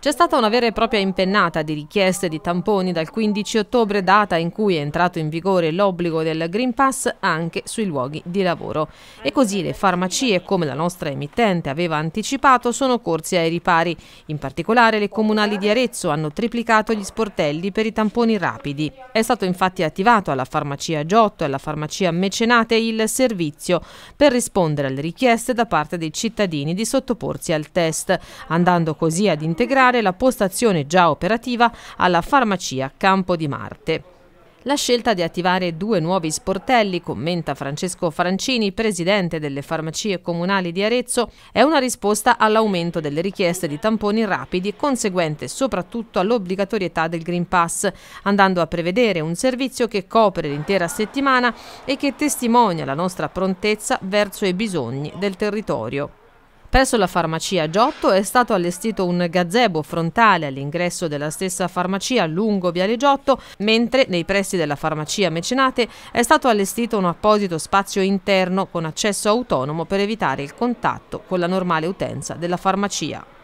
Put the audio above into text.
C'è stata una vera e propria impennata di richieste di tamponi dal 15 ottobre, data in cui è entrato in vigore l'obbligo del Green Pass anche sui luoghi di lavoro. E così le farmacie, come la nostra emittente aveva anticipato, sono corse ai ripari. In particolare le comunali di Arezzo hanno triplicato gli sportelli per i tamponi rapidi. È stato infatti attivato alla farmacia Giotto e alla farmacia Mecenate il servizio per rispondere alle richieste da parte dei cittadini di sottoporsi al test, andando così ad integrare affidare la postazione già operativa alla farmacia Campo di Marte. La scelta di attivare due nuovi sportelli, commenta Francesco Francini, presidente delle farmacie comunali di Arezzo, è una risposta all'aumento delle richieste di tamponi rapidi, conseguente soprattutto all'obbligatorietà del Green Pass, andando a prevedere un servizio che copre l'intera settimana e che testimonia la nostra prontezza verso i bisogni del territorio. Presso la farmacia Giotto è stato allestito un gazebo frontale all'ingresso della stessa farmacia lungo Viale Giotto, mentre nei pressi della farmacia Mecenate è stato allestito un apposito spazio interno con accesso autonomo per evitare il contatto con la normale utenza della farmacia.